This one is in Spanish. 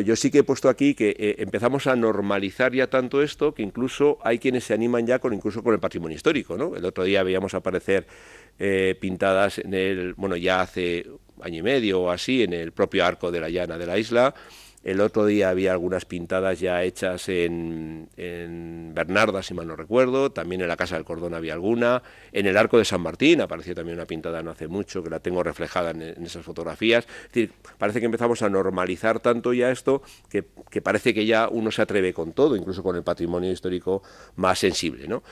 Yo sí que he puesto aquí que eh, empezamos a normalizar ya tanto esto que incluso hay quienes se animan ya con incluso con el patrimonio histórico. ¿no? El otro día veíamos aparecer eh, pintadas en el, bueno, ya hace año y medio o así, en el propio arco de la llana de la isla, el otro día había algunas pintadas ya hechas en, Bernarda, si mal no recuerdo, también en la Casa del Cordón había alguna, en el Arco de San Martín apareció también una pintada no hace mucho, que la tengo reflejada en, esas fotografías. Es decir, parece que empezamos a normalizar tanto ya esto que, que, parece que ya uno se atreve con todo, incluso con el patrimonio histórico más sensible. ¿no?